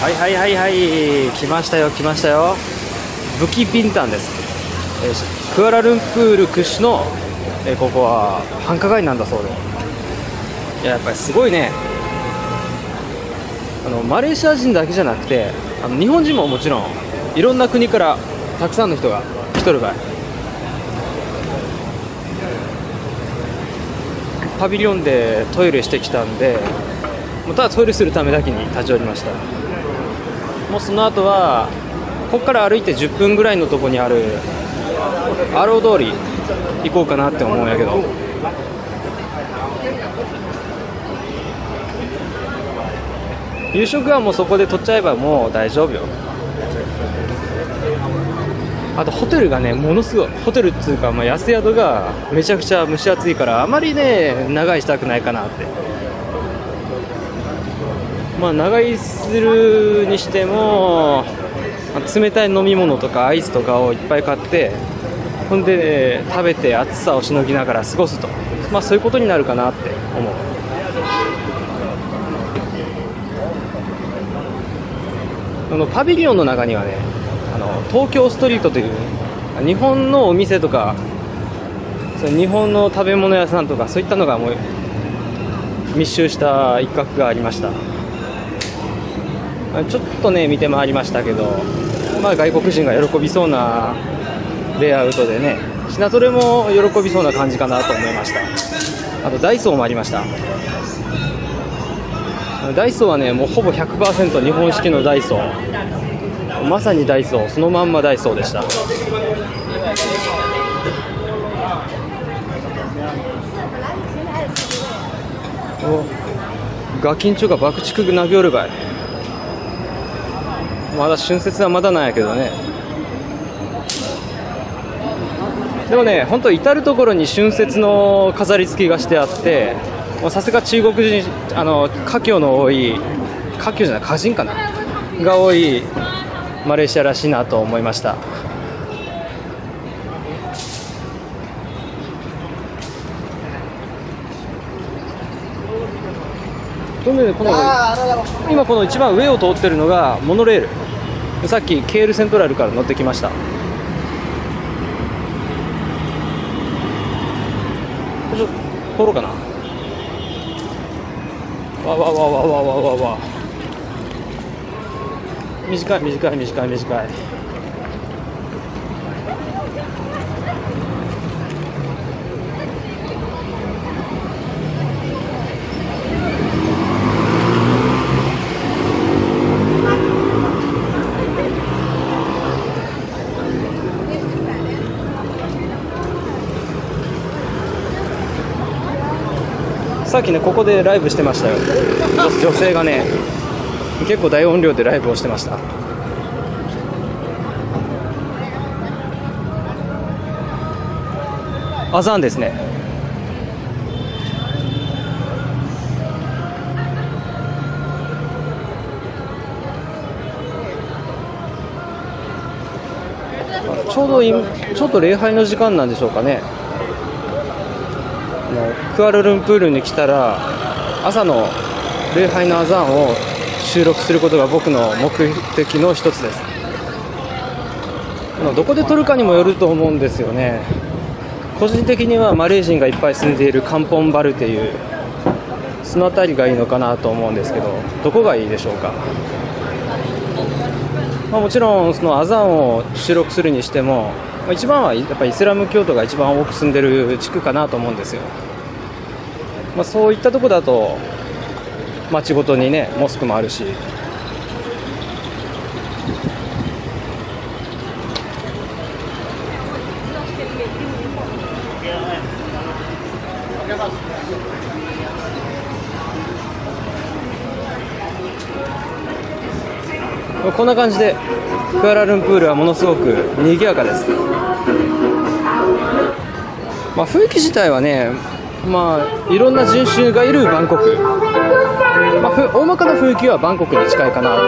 はいはいはいはい。来ましたよ来ましたよ。ブキビンタンです、えクアラルンプール屈指の、えここは繁華街なんだそうで。いややっぱりすごいね。あのマレーシア人だけじゃなくてあの日本人ももちろんいろんな国からたくさんの人が来とるばいパビリオンでトイレしてきたんでただトイレするためだけに立ち寄りました。もうその後はここから歩いて10分ぐらいのとこにあるアロー通り行こうかなって思うんやけど。夕食はもうそこで取っちゃえばもう大丈夫よ。あとホテルがねものすごい。ホテルっつうか、まあ、安宿がめちゃくちゃ蒸し暑いからあまりね長居したくないかなって。まあ長居するにしても冷たい飲み物とかアイスとかをいっぱい買ってほんで、食べて暑さをしのぎながら過ごすと。まあそういうことになるかなって思う。あのパビリオンの中にはねあの東京ストリートという日本のお店とかその日本の食べ物屋さんとかそういったのがもう密集した一角がありました。ちょっとね見て回りましたけど、まあ、外国人が喜びそうなレイアウトでね品ぞれも喜びそうな感じかなと思いました。あとダイソーもありました。ダイソーはねもうほぼ100%日本式のダイソー。まさにダイソーそのまんまダイソーでした。おガキンチョが爆竹投げおるばい。まだ春節はまだなんやけどね。でもね本当至る所に春節の飾り付けがしてあってさすが中国人あの華僑の多い華僑じゃない華人かな？が多いマレーシアらしいなと思いました。この今この一番上を通ってるのがモノレール。さっきケールセントラルから乗ってきました。ちょっと通ろうかな。わわわわわわわわ。短い短い短い短いさっきねここでライブしてましたよ。女性がね結構大音量でライブをしてました。アザンですね。ちょうどちょっと礼拝の時間なんでしょうかね。のクアラルンプールに来たら朝の礼拝のアザンを収録することが僕の目的の一つです。どこで撮るかにもよると思うんですよね。個人的にはマレー人がいっぱい住んでいるカンポンバルっていうその辺りがいいのかなと思うんですけどどこがいいでしょうか、まあ、もちろんそのアザンを収録するにしてもまあ一番はやっぱイスラム教徒が一番多く住んでる地区かなと思うんですよ、まあ、そういったとこだと街ごとにねモスクもあるし。こんな感じでクアラルンプールはものすごく賑やかです、まあ、雰囲気自体はねまあいろんな人種がいるバンコク、まあ、ふ大まかな雰囲気はバンコクに近いかなと。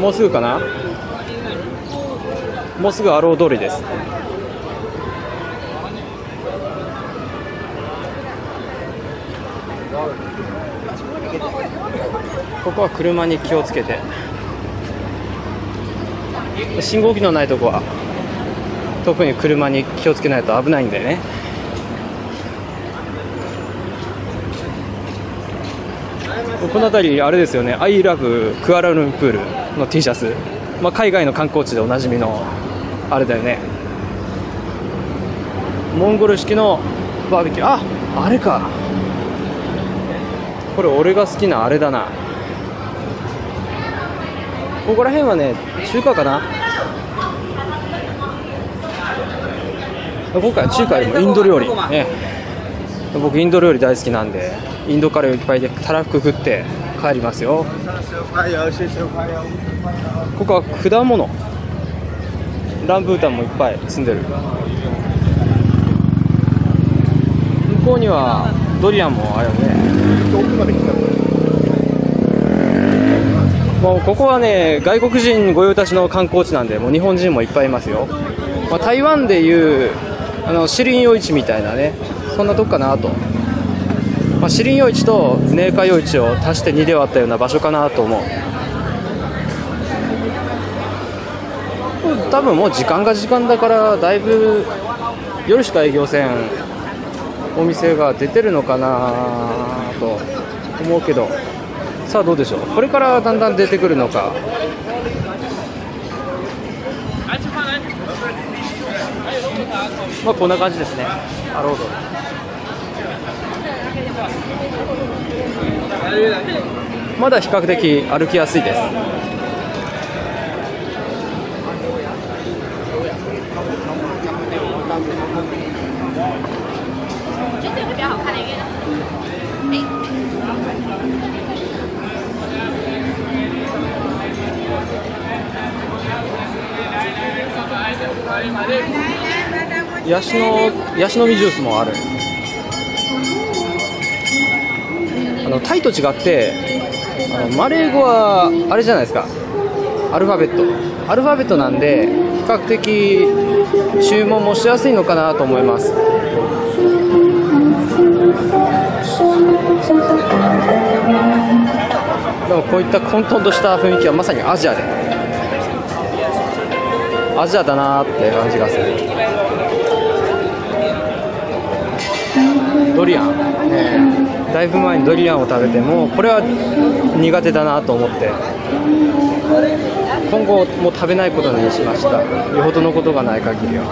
もうすぐかな？もうすぐアロー通りです。ここは車に気をつけて。信号機のないとこは特に車に気をつけないと危ないんだよね。この辺りあれですよね「アイラブクアラルンプール」の T シャツ、まあ、海外の観光地でおなじみのあれだよね。モンゴル式のバーベキュー。ああれか。これ俺が好きなあれだな。ここら辺はね中華かな？今回は中華よりもインド料理。ね僕インド料理大好きなんでインドカレーをいっぱいでたらふく食って帰りますよ。ここは果物ランブータンもいっぱい積んでる。向こうにはドリアンもあるよねもうここはね外国人御用達の観光地なんでもう日本人もいっぱいいますよ、まあ、台湾でいうあのシリン夜市みたいなねそんなとこかなと、まあ、シリン夜市と寧夏夜市を足して2で割ったような場所かなと思う。多分もう時間が時間だからだいぶ夜しか営業せんお店が出てるのかなと思うけど。さあどうでしょう？これからだんだん出てくるのか。まあこんな感じですね。アロードまだ比較的歩きやすいです。ヤシのヤシの実ジュースもある。あのタイと違ってあのマレー語はあれじゃないですか。アルファベット。アルファベットなんで比較的注文もしやすいのかなと思います。でもこういった混沌とした雰囲気はまさにアジアで。アジアだなって感じがする。ドリアン、ね、だいぶ前にドリアンを食べてもこれは苦手だなと思って。今後もう食べないことにしました。よほどのことがない限りは。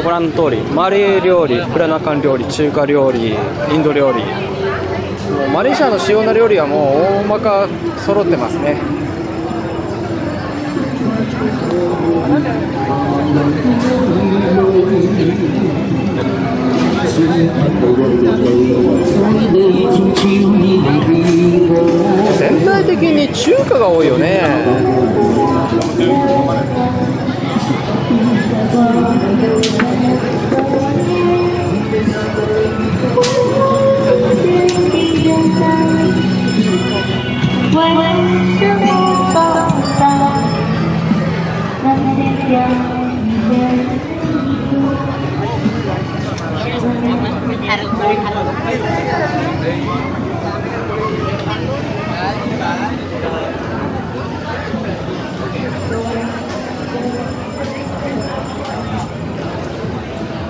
ご覧の通りマレー料理プラナカン料理中華料理インド料理もうマレーシアの主要な料理はもう大まか揃ってますね全体的に中華が多いよね。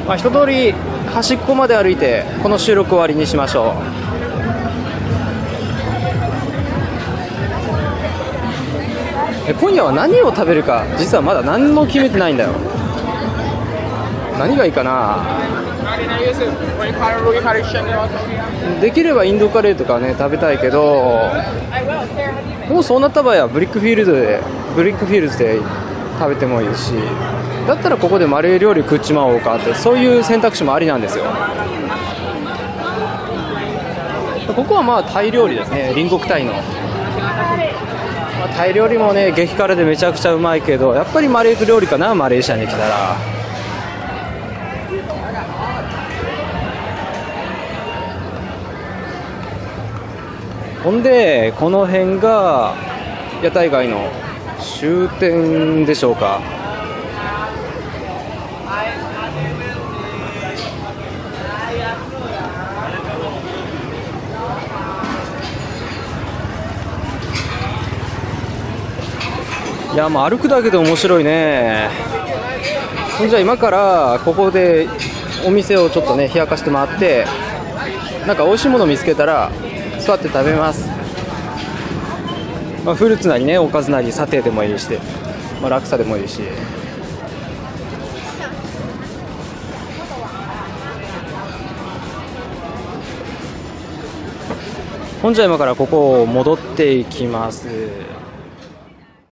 まあ、一通り端っこまで歩いてこの収録終わりにしましょう。今夜は何を食べるか実はまだ何も決めてないんだよ。何がいいかな。できればインドカレーとかね食べたいけどもうそうなった場合はブリックフィールドでブリックフィールズで食べてもいいしだったらここでマレー料理食っちまおうかってそういう選択肢もありなんですよ。ここはまあタイ料理ですね。隣国タイの、まあ、タイ料理もね激辛でめちゃくちゃうまいけどやっぱりマレー料理かなマレーシアに来たら。ほんでこの辺が屋台街の終点でしょうか。いやもう歩くだけで面白いね。ほんじゃあ今からここでお店をちょっとね冷やかして回ってなんか美味しいもの見つけたら座って食べます、まあ、フルーツなりねおかずなりサテでもいいし、まあ、落差でもいいし。ほんじゃ今からここを戻っていきます。